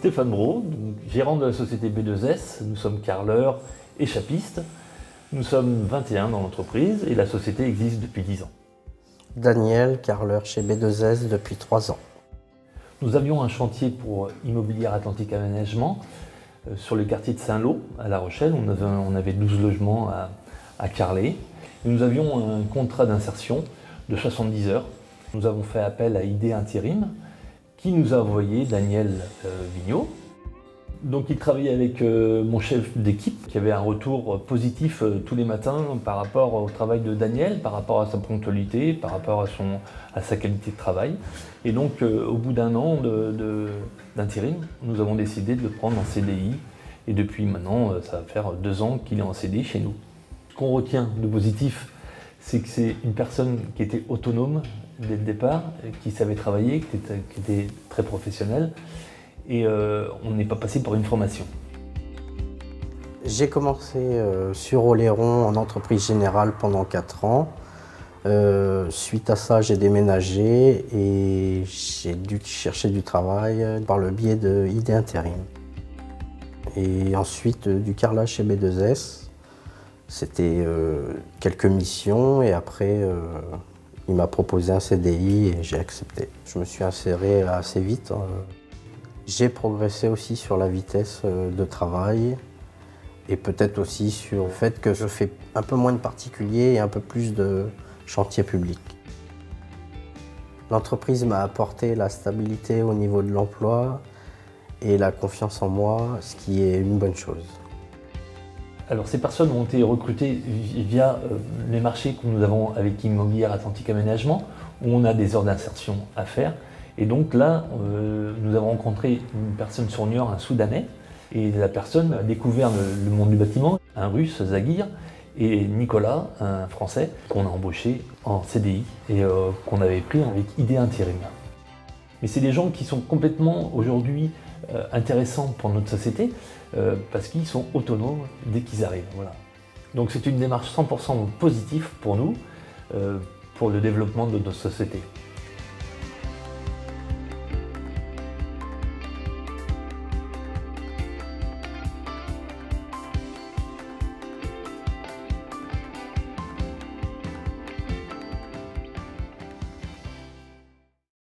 Stéphane Bro, gérant de la société B2S. Nous sommes carleurs et chapistes. Nous sommes 21 dans l'entreprise et la société existe depuis 10 ans. Daniel, carleur chez B2S depuis 3 ans. Nous avions un chantier pour Immobilière Atlantique Aménagement euh, sur le quartier de Saint-Lô, à La Rochelle. On avait, 12 logements à, à Carlet. nous avions un contrat d'insertion de 70 heures. Nous avons fait appel à ID Intérim, qui nous a envoyé Daniel euh, Vigneault. Donc il travaillait avec euh, mon chef d'équipe qui avait un retour positif euh, tous les matins par rapport au travail de Daniel, par rapport à sa ponctualité, par rapport à, son, à sa qualité de travail. Et donc au bout d'un an d'intérim, nous avons décidé de le prendre en CDI. Et depuis maintenant, ça va faire deux ans qu'il est en CDI chez nous. Ce qu'on retient de positif, c'est que c'est une personne qui était autonome, dès le départ, qui savait travailler, qui était, très professionnel. Et euh, on n'est pas passé par une formation. J'ai commencé euh, sur Oléron en entreprise générale pendant 4 ans. Euh, suite à ça, j'ai déménagé et j'ai dû chercher du travail par le biais de Intérim. Et ensuite du carrelage chez B2S. C'était quelques missions et après il m'a proposé un CDI et j'ai accepté. Je me suis inséré assez vite. Hein. J'ai progressé aussi sur la vitesse euh, de travail et peut-être aussi sur le fait que je fais un peu moins de particuliers et un peu plus de chantier public. L'entreprise m'a apporté la stabilité au niveau de l'emploi et la confiance en moi, ce qui est une bonne chose. Alors ces personnes ont été recrutées via euh, les marchés que nous avons avec Immobilière Atlantique Aménagement, où on a des heures d'insertion à faire. Et donc là, euh, nous avons rencontré une personne sur un Soudanais, et la personne a découvert le, monde du bâtiment, un Russe, Zagir, et Nicolas, un Français, qu'on a embauché en CDI et euh, qu'on avait pris avec idée intérim. Mais c'est des gens qui sont complètement aujourd'hui intéressants pour notre société, euh, parce qu'ils sont autonomes dès qu'ils arrivent. Voilà. Donc c'est une démarche 100% positive pour nous, euh, pour le développement de notre société.